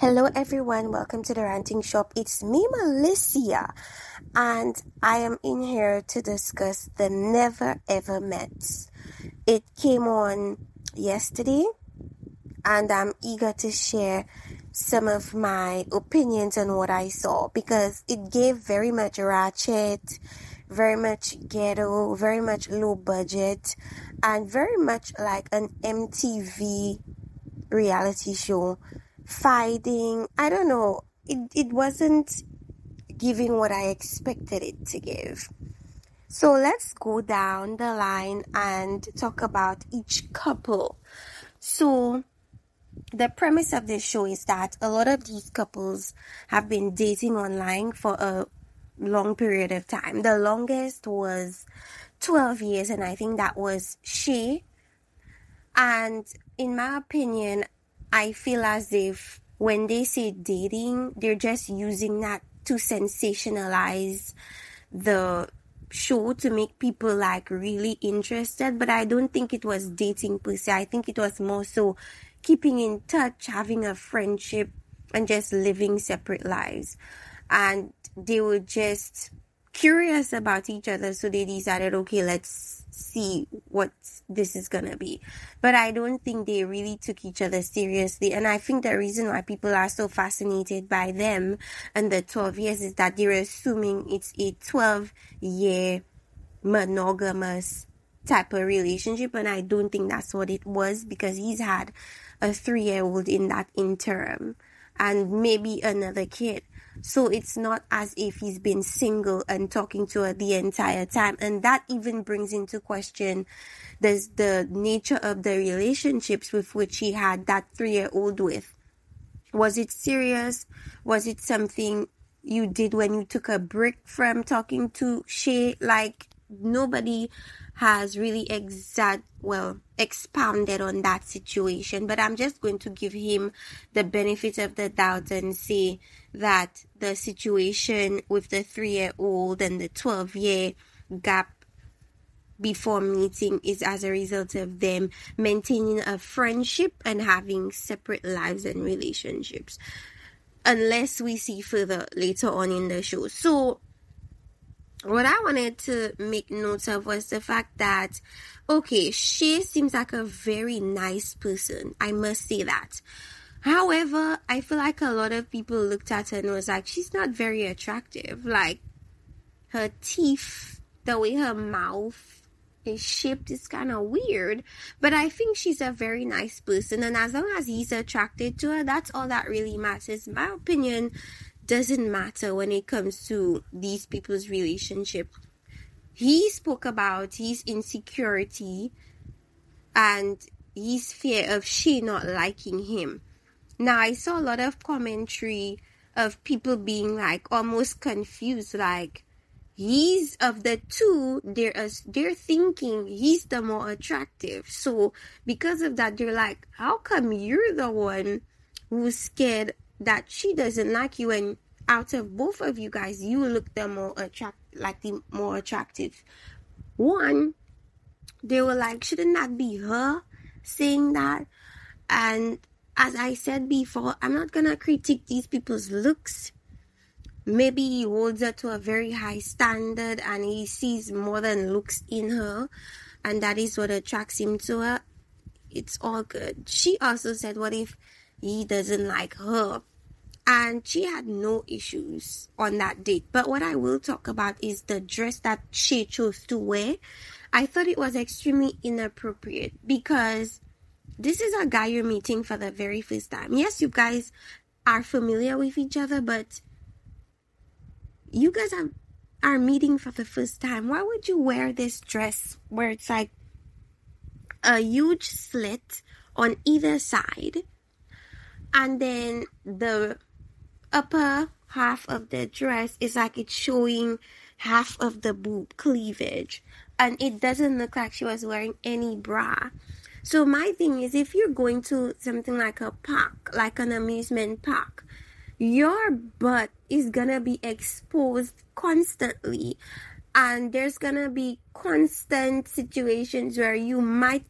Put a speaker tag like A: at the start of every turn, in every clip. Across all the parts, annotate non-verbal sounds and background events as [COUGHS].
A: Hello, everyone. Welcome to the Ranting Shop. It's me, Melissa, and I am in here to discuss the Never Ever Mets. It came on yesterday, and I'm eager to share some of my opinions on what I saw because it gave very much ratchet, very much ghetto, very much low budget, and very much like an MTV reality show fighting. I don't know. It, it wasn't giving what I expected it to give. So let's go down the line and talk about each couple. So the premise of this show is that a lot of these couples have been dating online for a long period of time. The longest was 12 years, and I think that was she. And in my opinion, I feel as if when they say dating, they're just using that to sensationalize the show to make people like really interested. But I don't think it was dating per se. I think it was more so keeping in touch, having a friendship, and just living separate lives. And they were just curious about each other, so they decided, okay, let's see what this is gonna be. But I don't think they really took each other seriously. And I think the reason why people are so fascinated by them and the 12 years is that they're assuming it's a 12 year monogamous type of relationship. And I don't think that's what it was because he's had a three year old in that interim and maybe another kid. So it's not as if he's been single and talking to her the entire time. And that even brings into question the, the nature of the relationships with which he had that three year old with. Was it serious? Was it something you did when you took a break from talking to Shay? Like nobody has really exact well expounded on that situation. But i'm just going to give him the benefit of the doubt and say that the situation with the 3 year old and the 12 year gap before meeting is as a result of them maintaining a friendship and having separate lives and relationships. Unless we see further later on in the show. So what I wanted to make note of was the fact that, okay, she seems like a very nice person. I must say that. However, I feel like a lot of people looked at her and was like, she's not very attractive. Like, her teeth, the way her mouth is shaped is kind of weird. But I think she's a very nice person. And as long as he's attracted to her, that's all that really matters. In my opinion, doesn't matter when it comes to these people's relationship. He spoke about his insecurity and his fear of she not liking him. Now I saw a lot of commentary of people being like almost confused, like he's of the two, they're they're thinking he's the more attractive. So because of that, they're like, how come you're the one who's scared that she doesn't like you and out of both of you guys you look the more attract like the more attractive. One they were like shouldn't that be her saying that? And as i said before i'm not gonna critique these people's looks. Maybe he holds her to a very high standard and he sees more than looks in her and that is what attracts him to her. It's all good. She also said what if he doesn't like her and she had no issues on that date. But what I will talk about is the dress that she chose to wear. I thought it was extremely inappropriate because this is a guy you're meeting for the very first time. Yes, you guys are familiar with each other, but you guys are, are meeting for the first time. Why would you wear this dress where it's like a huge slit on either side? And then the upper half of the dress is like it's showing half of the boob cleavage and it doesn't look like she was wearing any bra. So my thing is if you're going to something like a park like an amusement park your butt is gonna be exposed constantly and there's gonna be constant situations where you might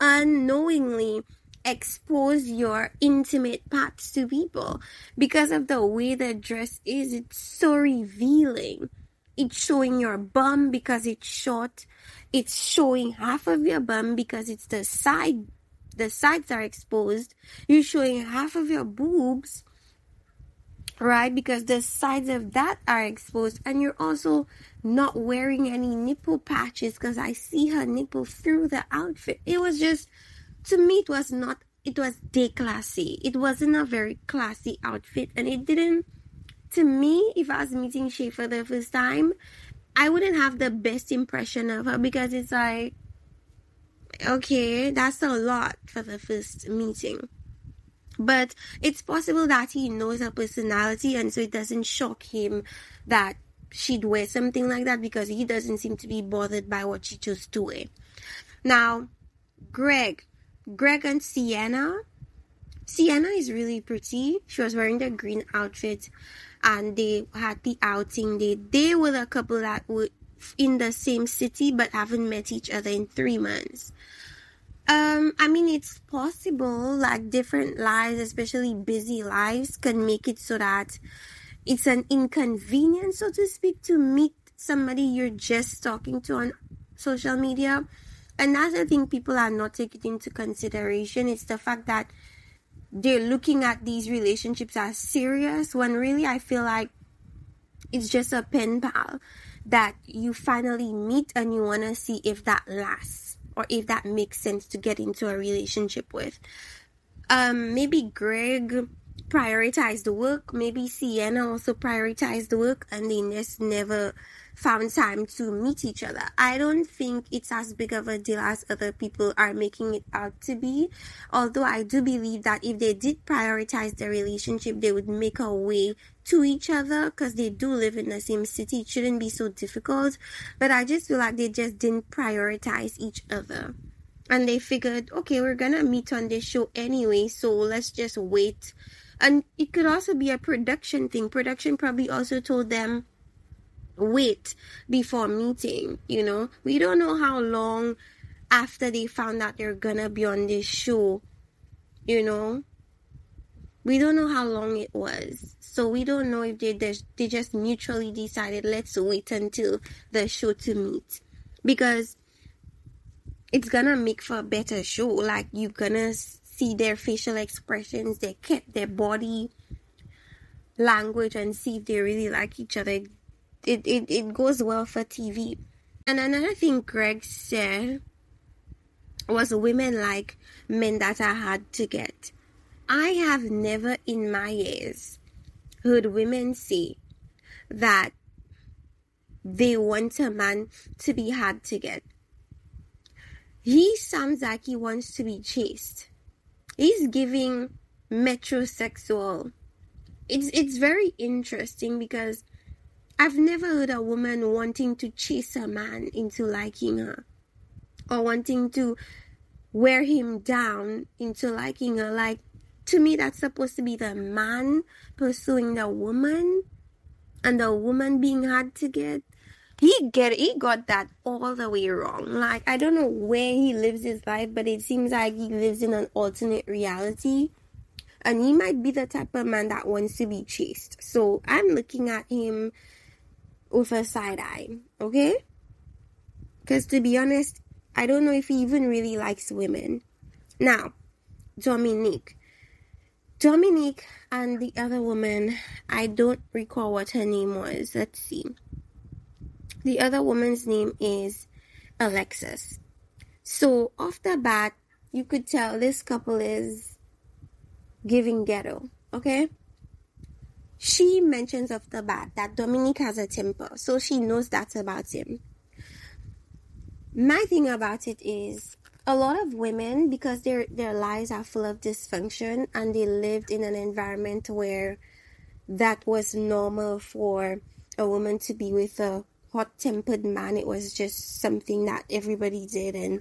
A: unknowingly expose your intimate parts to people because of the way the dress is. It's so revealing. It's showing your bum because it's short. It's showing half of your bum because it's the side the sides are exposed. You're showing half of your boobs right? Because the sides of that are exposed. And you're also not wearing any nipple patches because i see her nipple through the outfit. It was just to me it was not it was declassy. It wasn't a very classy outfit and it didn't to me if i was meeting shay for the first time i wouldn't have the best impression of her because it's like okay that's a lot for the first meeting. But it's possible that he knows her personality and so it doesn't shock him that she'd wear something like that because he doesn't seem to be bothered by what she chose to wear. Now greg Greg and Sienna. Sienna is really pretty. She was wearing the green outfit and they had the outing. They they were a couple that were in the same city but haven't met each other in three months. Um, I mean, it's possible, like different lives, especially busy lives, can make it so that it's an inconvenience, so to speak, to meet somebody you're just talking to on social media Another thing people are not taking into consideration is the fact that they're looking at these relationships as serious when really I feel like it's just a pen pal that you finally meet and you want to see if that lasts or if that makes sense to get into a relationship with. Um, maybe Greg prioritized the work, maybe Sienna also prioritized the work, and they just never found time to meet each other. I don't think it's as big of a deal as other people are making it out to be. Although I do believe that if they did prioritize their relationship, they would make a way to each other because they do live in the same city. It shouldn't be so difficult. But I just feel like they just didn't prioritize each other. And they figured, okay, we're gonna meet on this show anyway, so let's just wait. And it could also be a production thing. Production probably also told them, wait before meeting, you know. We don't know how long after they found out they're gonna be on this show, you know. We don't know how long it was. So we don't know if they they just mutually decided let's wait until the show to meet. Because it's gonna make for a better show. Like you're gonna see their facial expressions, their kept their body language and see if they really like each other it, it, it goes well for TV. And another thing Greg said was women like men that are hard to get. I have never in my years heard women say that they want a man to be hard to get. He sounds like he wants to be chased. He's giving metrosexual. It's it's very interesting because I've never heard a woman wanting to chase a man into liking her or wanting to wear him down into liking her. Like, to me, that's supposed to be the man pursuing the woman and the woman being hard to get. He get he got that all the way wrong. Like I don't know where he lives his life, but it seems like he lives in an alternate reality. And he might be the type of man that wants to be chased. So I'm looking at him with a side eye, okay? Because to be honest, I don't know if he even really likes women. Now, Dominique. Dominique and the other woman, I don't recall what her name was. Let's see. The other woman's name is Alexis. So, off the bat, you could tell this couple is giving ghetto, okay? She mentions off the bat that Dominic has a temper, so she knows that about him. My thing about it is a lot of women, because their their lives are full of dysfunction and they lived in an environment where that was normal for a woman to be with a hot tempered man. It was just something that everybody did and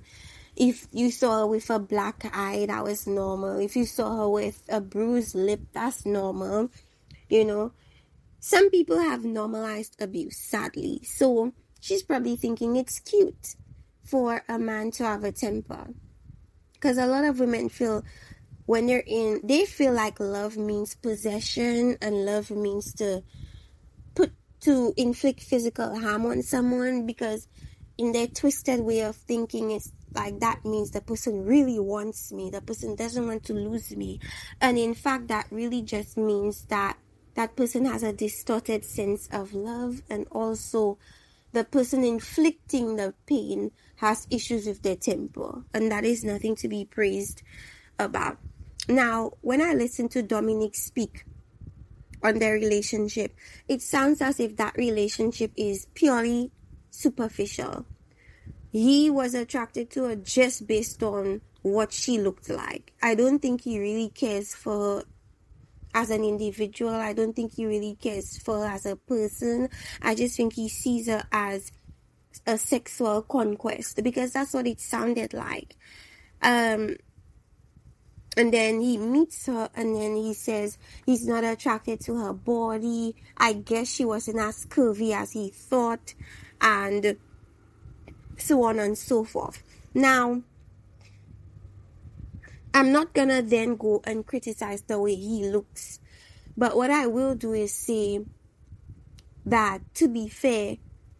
A: if you saw her with a black eye, that was normal. If you saw her with a bruised lip, that's normal you know. Some people have normalized abuse, sadly. So she's probably thinking it's cute for a man to have a temper. Because a lot of women feel when they're in, they feel like love means possession and love means to put, to inflict physical harm on someone because in their twisted way of thinking, it's like that means the person really wants me, the person doesn't want to lose me. And in fact, that really just means that that person has a distorted sense of love and also the person inflicting the pain has issues with their temper and that is nothing to be praised about. Now when i listen to dominic speak on their relationship it sounds as if that relationship is purely superficial. He was attracted to her just based on what she looked like. I don't think he really cares for as an individual. I don't think he really cares for her as a person. I just think he sees her as a sexual conquest because that's what it sounded like. Um, and then he meets her and then he says he's not attracted to her body. I guess she wasn't as curvy as he thought, and so on and so forth. Now, I'm not gonna then go and criticize the way he looks. But what I will do is say that to be fair,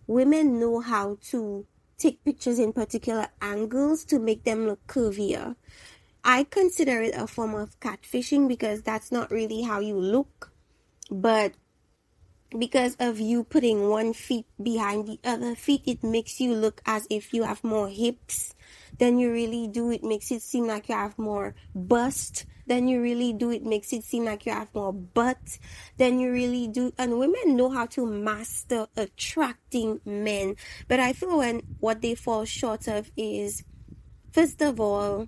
A: women know how to take pictures in particular angles to make them look curvier. I consider it a form of catfishing because that's not really how you look, but because of you putting one feet behind the other feet, it makes you look as if you have more hips than you really do. It makes it seem like you have more bust than you really do. It makes it seem like you have more butt than you really do. And women know how to master attracting men. But I feel when what they fall short of is, first of all,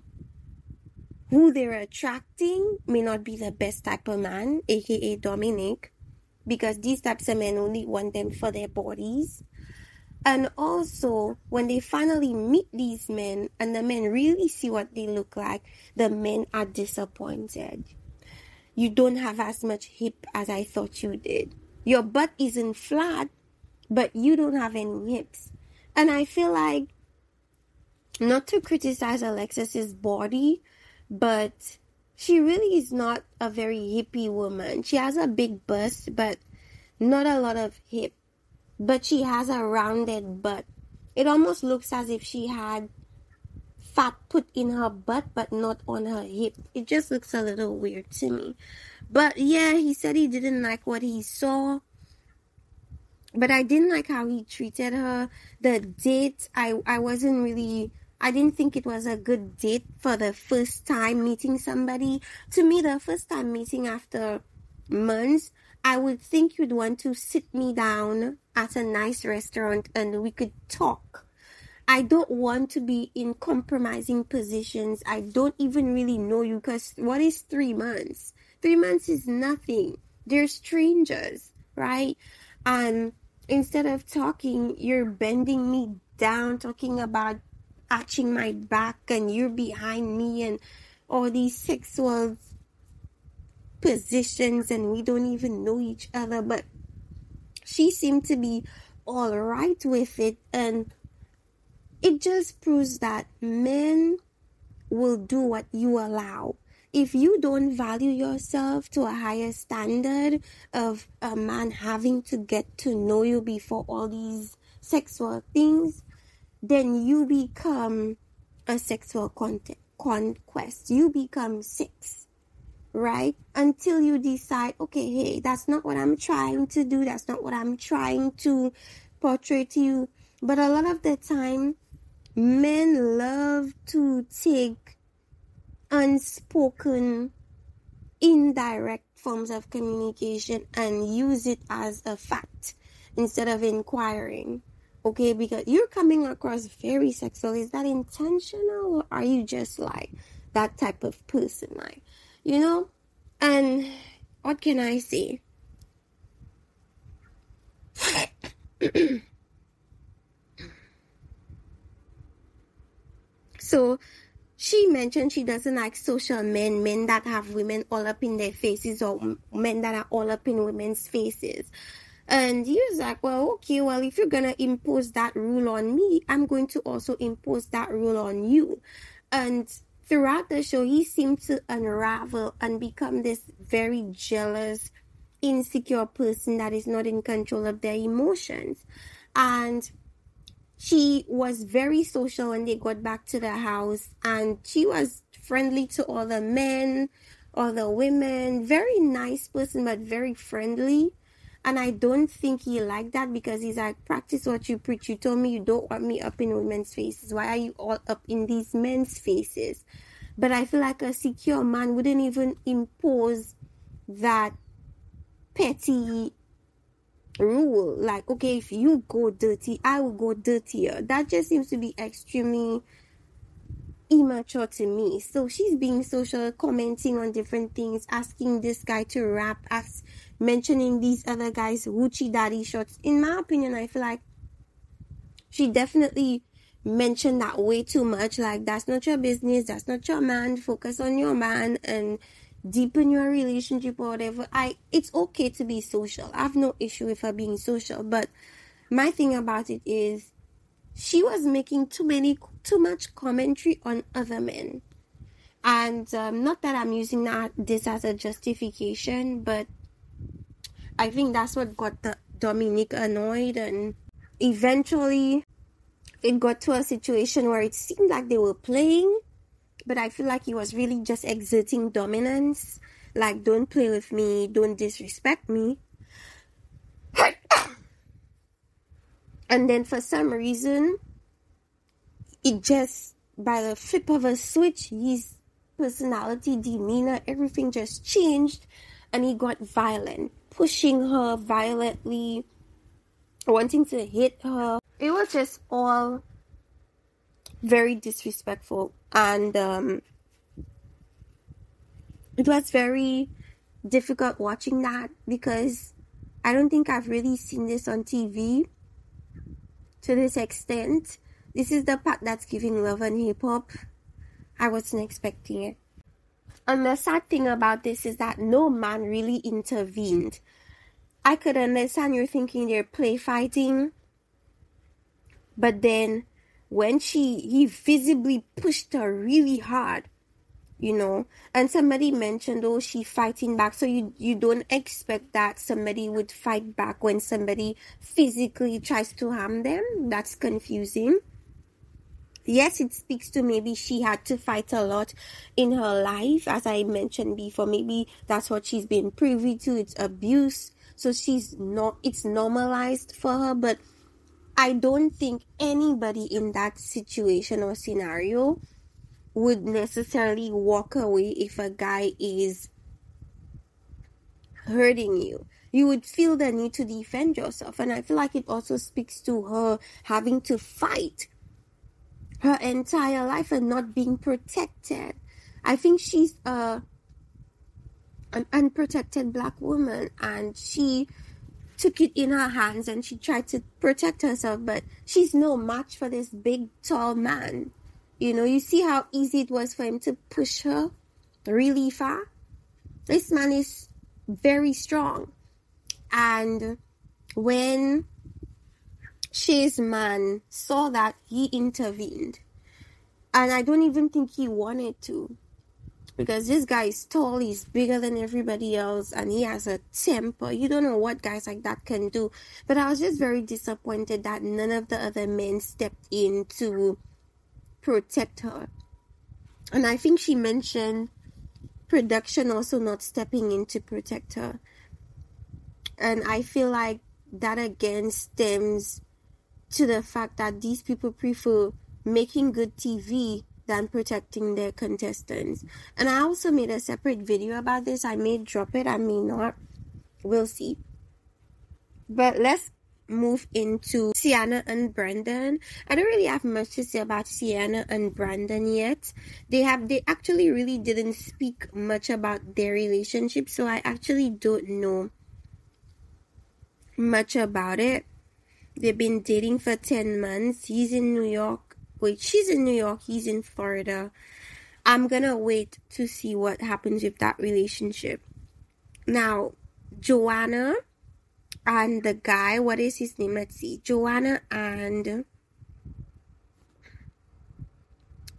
A: who they're attracting may not be the best type of man, aka Dominic because these types of men only want them for their bodies. And also, when they finally meet these men and the men really see what they look like, the men are disappointed. You don't have as much hip as I thought you did. Your butt isn't flat, but you don't have any hips. And I feel like, not to criticize Alexis's body, but she really is not a very hippie woman. She has a big bust, but not a lot of hip. But she has a rounded butt. It almost looks as if she had fat put in her butt, but not on her hip. It just looks a little weird to me. But yeah, he said he didn't like what he saw. But I didn't like how he treated her. The date, I, I wasn't really I didn't think it was a good date for the first time meeting somebody. To me, the first time meeting after months, I would think you'd want to sit me down at a nice restaurant and we could talk. I don't want to be in compromising positions. I don't even really know you because what is three months? Three months is nothing. They're strangers, right? And instead of talking, you're bending me down, talking about arching my back and you're behind me and all these sexual positions and we don't even know each other but she seemed to be all right with it. And it just proves that men will do what you allow. If you don't value yourself to a higher standard of a man having to get to know you before all these sexual things then you become a sexual content, conquest. You become sex, right? Until you decide, okay, hey, that's not what I'm trying to do. That's not what I'm trying to portray to you. But a lot of the time, men love to take unspoken, indirect forms of communication and use it as a fact instead of inquiring okay because you're coming across very sexual. Is that intentional or are you just like that type of person like you know? And what can i say? [COUGHS] So she mentioned she doesn't like social men, men that have women all up in their faces or men that are all up in women's faces. And he was like, well, okay, well, if you're going to impose that rule on me, I'm going to also impose that rule on you. And throughout the show, he seemed to unravel and become this very jealous, insecure person that is not in control of their emotions. And she was very social when they got back to the house, and she was friendly to all the men, all the women, very nice person, but very friendly. And I don't think he liked that because he's like, practice what you preach. You told me you don't want me up in women's faces. Why are you all up in these men's faces? But I feel like a secure man wouldn't even impose that petty rule. Like, okay, if you go dirty, I will go dirtier. That just seems to be extremely immature to me. So she's being social, commenting on different things, asking this guy to rap, as mentioning these other guys' Gucci daddy shots. In my opinion, I feel like she definitely mentioned that way too much. Like that's not your business, that's not your man. Focus on your man and deepen your relationship or whatever. I it's okay to be social. I have no issue with her being social, but my thing about it is she was making too many too much commentary on other men. And um, not that i'm using that this as a justification but i think that's what got the dominique annoyed and eventually it got to a situation where it seemed like they were playing but i feel like he was really just exerting dominance. Like don't play with me don't disrespect me. [COUGHS] And then for some reason it just by the flip of a switch his personality demeanor everything just changed and he got violent pushing her violently wanting to hit her it was just all very disrespectful and um, it was very difficult watching that because I don't think I've really seen this on TV to this extent. This is the part that's giving love and hip hop. I wasn't expecting it. And the sad thing about this is that no man really intervened. I could understand you're thinking they're play fighting, but then when she he visibly pushed her really hard, you know, and somebody mentioned oh she fighting back, so you you don't expect that somebody would fight back when somebody physically tries to harm them. That's confusing yes, it speaks to maybe she had to fight a lot in her life, as I mentioned before. Maybe that's what she's been privy to. It's abuse. So she's not, it's normalized for her. But I don't think anybody in that situation or scenario would necessarily walk away if a guy is hurting you. You would feel the need to defend yourself. And I feel like it also speaks to her having to fight her entire life and not being protected. I think she's a an unprotected black woman and she took it in her hands and she tried to protect herself, but she's no match for this big tall man. You know, you see how easy it was for him to push her really far. This man is very strong. And when Shay's man saw that he intervened. And I don't even think he wanted to. Because this guy is tall, he's bigger than everybody else, and he has a temper. You don't know what guys like that can do. But I was just very disappointed that none of the other men stepped in to protect her. And I think she mentioned production also not stepping in to protect her. And I feel like that again stems to the fact that these people prefer making good TV than protecting their contestants. And I also made a separate video about this. I may drop it, I may not. We'll see. But let's move into Sienna and Brandon. I don't really have much to say about Sienna and Brandon yet. They have they actually really didn't speak much about their relationship, so I actually don't know much about it. They've been dating for 10 months. He's in New York. Wait, she's in New York. He's in Florida. I'm gonna wait to see what happens with that relationship. Now, Joanna and the guy, what is his name? Let's see. Joanna and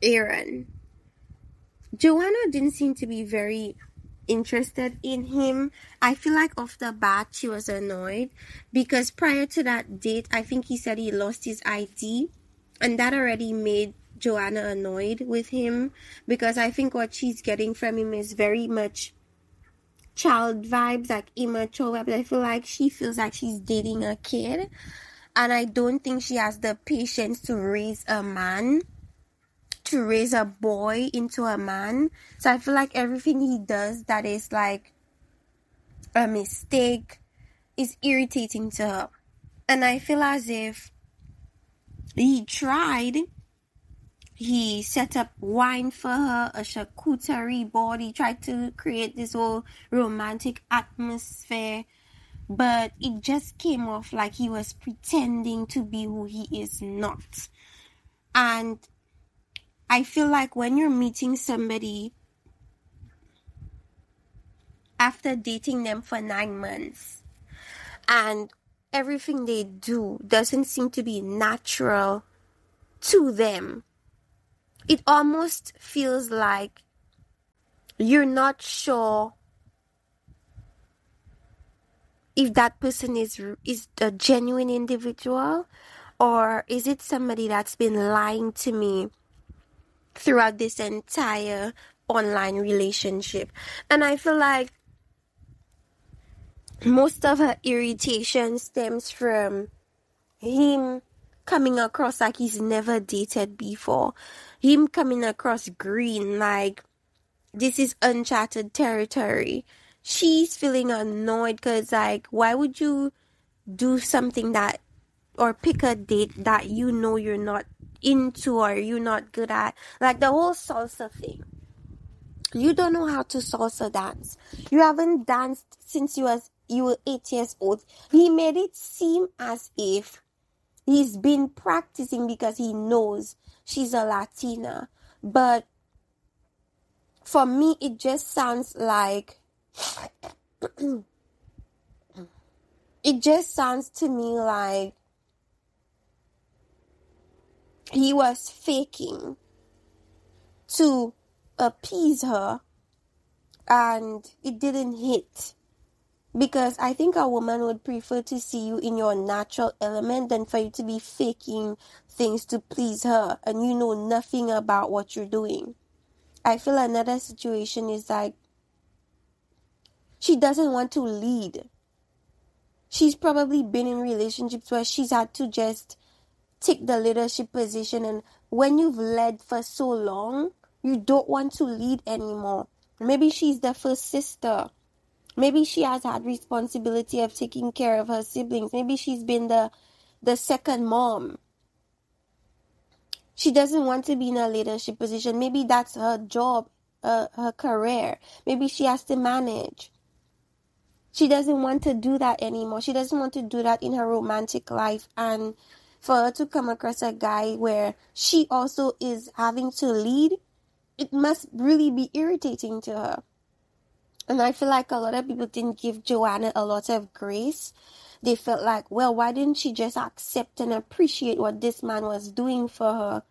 A: Aaron. Joanna didn't seem to be very interested in him. I feel like off the bat she was annoyed because prior to that date, I think he said he lost his ID, and that already made Joanna annoyed with him because I think what she's getting from him is very much child vibes, like immature vibes. I feel like she feels like she's dating a kid, and I don't think she has the patience to raise a man to raise a boy into a man. So I feel like everything he does that is like a mistake is irritating to her. And I feel as if he tried he set up wine for her, a charcuterie board. He tried to create this whole romantic atmosphere, but it just came off like he was pretending to be who he is not. And I feel like when you're meeting somebody after dating them for nine months and everything they do doesn't seem to be natural to them it almost feels like you're not sure if that person is is a genuine individual or is it somebody that's been lying to me throughout this entire online relationship and i feel like most of her irritation stems from him coming across like he's never dated before. Him coming across green like this is uncharted territory. She's feeling annoyed because, like, why would you do something that or pick a date that you know you're not into or you're not good at? Like the whole salsa thing. You don't know how to salsa dance. You haven't danced since you was you were eight years old. He made it seem as if He's been practicing because he knows she's a Latina. But for me, it just sounds like. [CLEARS THROAT] it just sounds to me like he was faking to appease her and it didn't hit because I think a woman would prefer to see you in your natural element than for you to be faking things to please her and you know nothing about what you're doing. I feel another situation is like she doesn't want to lead. She's probably been in relationships where she's had to just take the leadership position and when you've led for so long, you don't want to lead anymore. Maybe she's the first sister Maybe she has had responsibility of taking care of her siblings. Maybe she's been the the second mom. She doesn't want to be in a leadership position. Maybe that's her job, uh, her career. Maybe she has to manage. She doesn't want to do that anymore. She doesn't want to do that in her romantic life. And for her to come across a guy where she also is having to lead, it must really be irritating to her. And I feel like a lot of people didn't give Joanna a lot of grace. They felt like, well, why didn't she just accept and appreciate what this man was doing for her?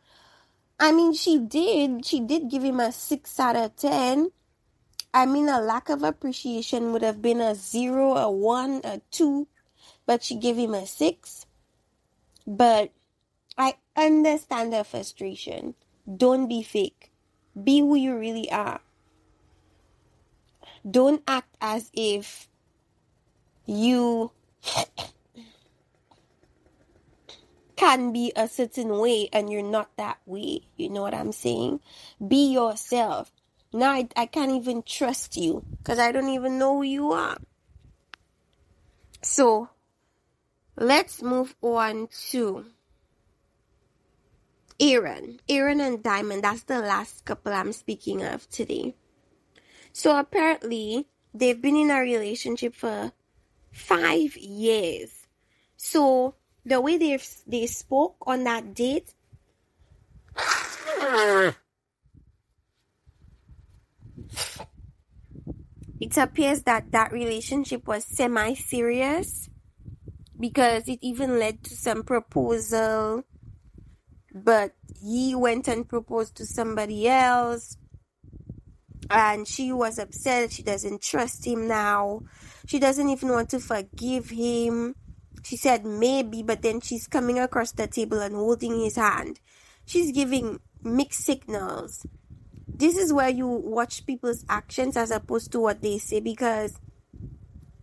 A: I mean, she did. She did give him a 6 out of 10. I mean, a lack of appreciation would have been a 0, a 1, a 2, but she gave him a 6. But I understand her frustration. Don't be fake. Be who you really are. Don't act as if you can be a certain way and you're not that way. You know what I'm saying? Be yourself. Now I, I can't even trust you because I don't even know who you are. So let's move on to Aaron. Aaron and Diamond. That's the last couple I'm speaking of today. So apparently, they've been in a relationship for five years. So the way they they spoke on that date. [SIGHS] it appears that that relationship was semi serious because it even led to some proposal but he went and proposed to somebody else and she was upset. She doesn't trust him now. She doesn't even want to forgive him. She said maybe, but then she's coming across the table and holding his hand. She's giving mixed signals. This is where you watch people's actions as opposed to what they say because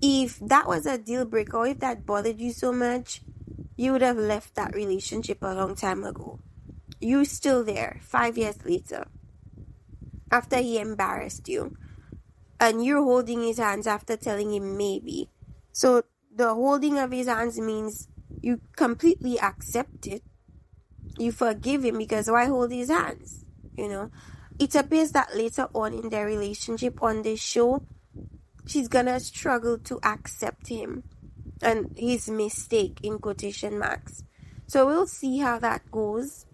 A: if that was a deal breaker or if that bothered you so much, you would have left that relationship a long time ago. You're still there five years later after he embarrassed you. And you're holding his hands after telling him maybe. So the holding of his hands means you completely accept it. You forgive him because why hold his hands? You know? It appears that later on in their relationship on this show, she's gonna struggle to accept him and his mistake in quotation marks. So we'll see how that goes.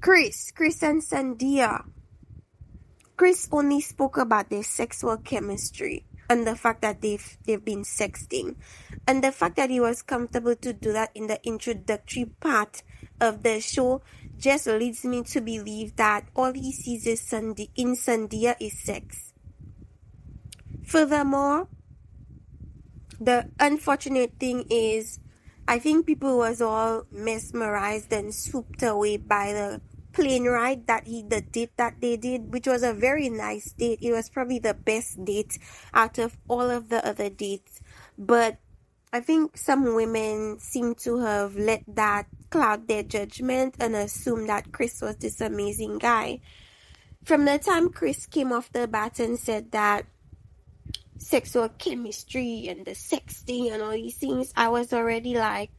A: Chris, Chris and Sandia Chris only spoke about their sexual chemistry and the fact that they've they've been sexting and the fact that he was comfortable to do that in the introductory part of the show just leads me to believe that all he sees is Sandi- in Sandia is sex. Furthermore, the unfortunate thing is I think people was all mesmerized and swooped away by the plane ride that he the date that they did, which was a very nice date. It was probably the best date out of all of the other dates. But I think some women seem to have let that cloud their judgment and assume that Chris was this amazing guy. From the time Chris came off the bat and said that sexual chemistry and the sexting and all these things, I was already like,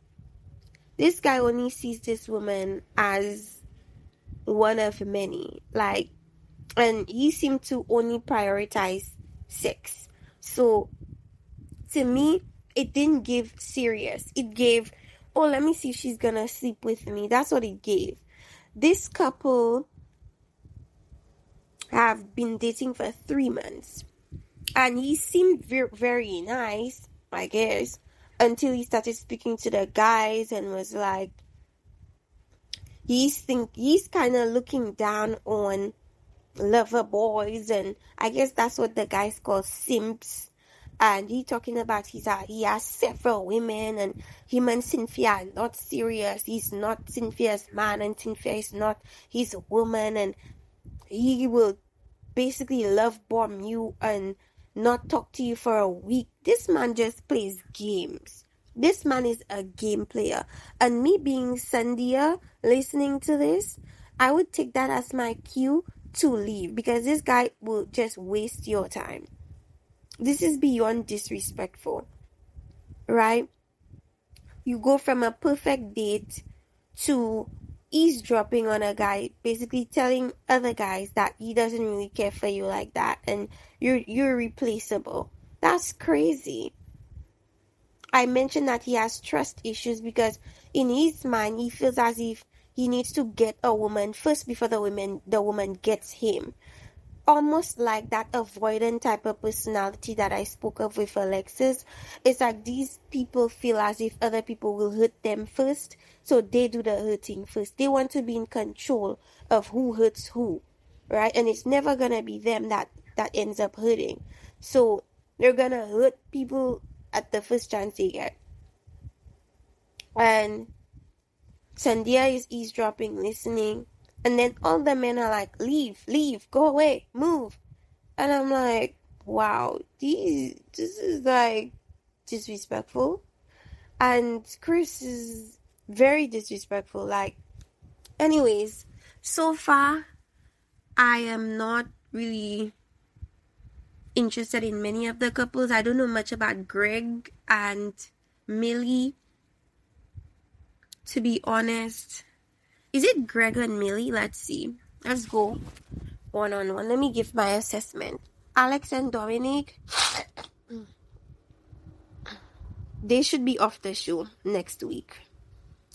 A: this guy only sees this woman as one of many. Like, and he seemed to only prioritize sex. So, to me, it didn't give serious. It gave, oh, let me see if she's gonna sleep with me. That's what it gave. This couple have been dating for three months, and he seemed very, very nice, I guess, until he started speaking to the guys and was like, he's think he's kind of looking down on lover boys and I guess that's what the guys call simps. And he talking about he's uh, he has several women and him and Cynthia are not serious. He's not Cynthia's man and Cynthia is not his woman and he will basically love bomb you and not talk to you for a week. This man just plays games. This man is a game player. And me being Sandia, listening to this, I would take that as my cue to leave because this guy will just waste your time. This is beyond disrespectful, right? You go from a perfect date to eavesdropping on a guy, basically telling other guys that he doesn't really care for you like that and you're you're replaceable. That's crazy. I mentioned that he has trust issues because in his mind he feels as if he needs to get a woman first before the woman the woman gets him. Almost like that avoidant type of personality that I spoke of with Alexis. It's like these people feel as if other people will hurt them first, so they do the hurting first. They want to be in control of who hurts who, right? And it's never gonna be them that that ends up hurting. So they're gonna hurt people at the first chance they get. And Sandia is eavesdropping, listening. And then all the men are like, leave, leave, go away, move. And I'm like, wow, these, this is like disrespectful. And Chris is very disrespectful. Like, anyways, so far, I am not really interested in many of the couples. I don't know much about Greg and Millie. To be honest, is it Greg and Millie? Let's see. Let's go one on one. Let me give my assessment. Alex and Dominic, they should be off the show next week.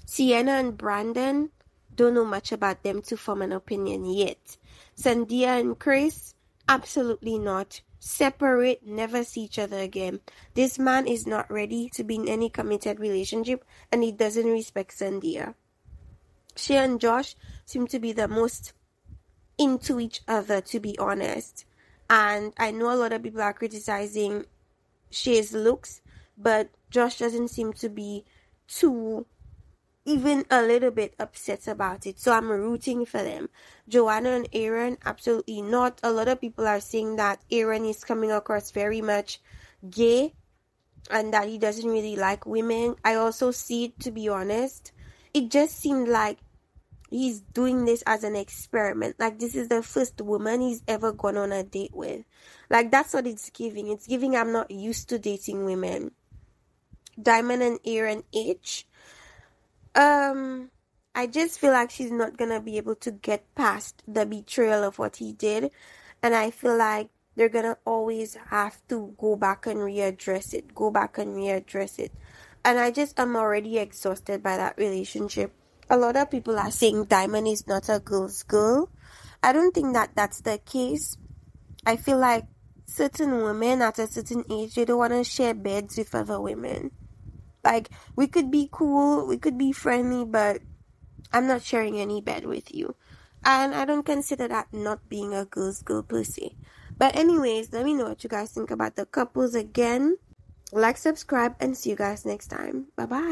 A: Sienna and Brandon, don't know much about them to form an opinion yet. Sandia and Chris, absolutely not separate, never see each other again. This man is not ready to be in any committed relationship and he doesn't respect Sandia. She and Josh seem to be the most into each other, to be honest. And I know a lot of people are criticizing Shay's looks, but Josh doesn't seem to be too even a little bit upset about it. So I'm rooting for them. Joanna and Aaron, absolutely not. A lot of people are saying that Aaron is coming across very much gay and that he doesn't really like women. I also see it, to be honest. It just seemed like he's doing this as an experiment. Like this is the first woman he's ever gone on a date with. Like that's what it's giving. It's giving I'm not used to dating women. Diamond and Aaron H um, I just feel like she's not gonna be able to get past the betrayal of what he did, and I feel like they're gonna always have to go back and readdress it, go back and readdress it. And I just am already exhausted by that relationship. A lot of people are saying Diamond is not a girl's girl. I don't think that that's the case. I feel like certain women at a certain age they don't want to share beds with other women. Like, we could be cool, we could be friendly, but I'm not sharing any bed with you. And I don't consider that not being a girl's girl se. But, anyways, let me know what you guys think about the couples again. Like, subscribe, and see you guys next time. Bye bye.